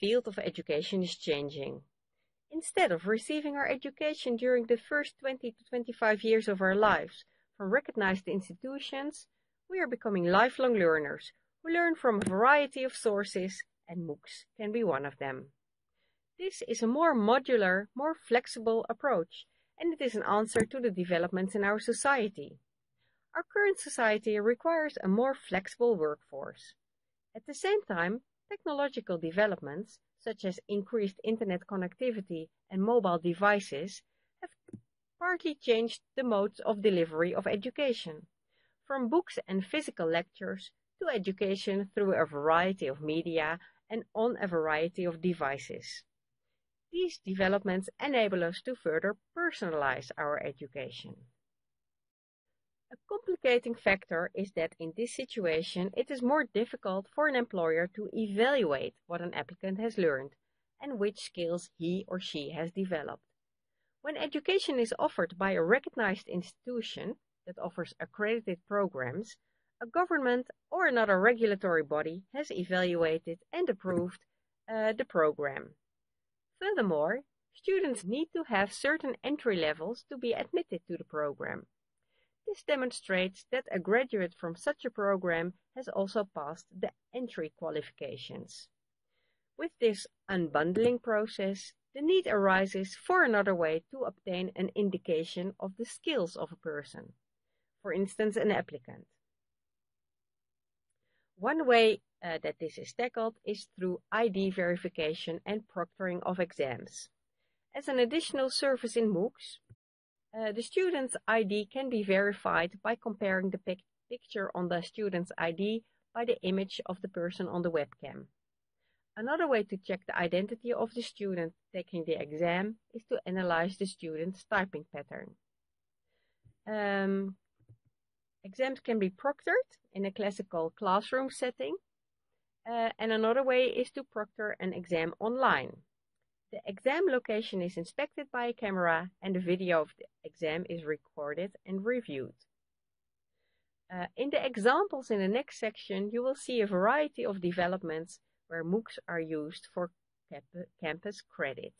field of education is changing. Instead of receiving our education during the first 20 to 25 years of our lives from recognized institutions, we are becoming lifelong learners who learn from a variety of sources, and MOOCs can be one of them. This is a more modular, more flexible approach, and it is an answer to the developments in our society. Our current society requires a more flexible workforce. At the same time, technological developments, such as increased internet connectivity and mobile devices, have partly changed the modes of delivery of education, from books and physical lectures to education through a variety of media and on a variety of devices. These developments enable us to further personalize our education. A complicating factor is that in this situation it is more difficult for an employer to evaluate what an applicant has learned and which skills he or she has developed. When education is offered by a recognized institution that offers accredited programs, a government or another regulatory body has evaluated and approved uh, the program. Furthermore, students need to have certain entry levels to be admitted to the program. This demonstrates that a graduate from such a program has also passed the entry qualifications. With this unbundling process, the need arises for another way to obtain an indication of the skills of a person, for instance an applicant. One way uh, that this is tackled is through ID verification and proctoring of exams. As an additional service in MOOCs, uh, the student's ID can be verified by comparing the pic picture on the student's ID by the image of the person on the webcam. Another way to check the identity of the student taking the exam is to analyze the student's typing pattern. Um, exams can be proctored in a classical classroom setting, uh, and another way is to proctor an exam online. The exam location is inspected by a camera and the video of the exam is recorded and reviewed. Uh, in the examples in the next section, you will see a variety of developments where MOOCs are used for campus credit.